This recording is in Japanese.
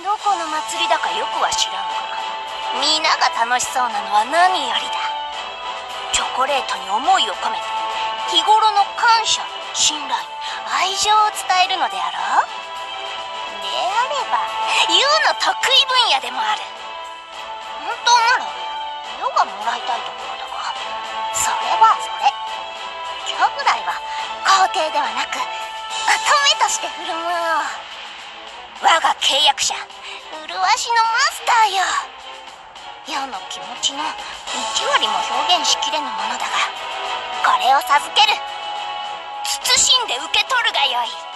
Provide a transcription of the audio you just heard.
どこの祭りだかよくは知らんが皆が楽しそうなのは何よりだ。チョコレートに思いを込めて日頃の感謝信頼愛情を伝えるのであろう？であればユウの得意分野でもある。本当なら世がもらいたいところだが。それはそれ。兄弟は皇帝ではなく乙女として振る舞う。我が契約者麗しのマスターよ。世の気持ちの1割も表現しきれぬものだがこれを授ける慎んで受け取るがよい。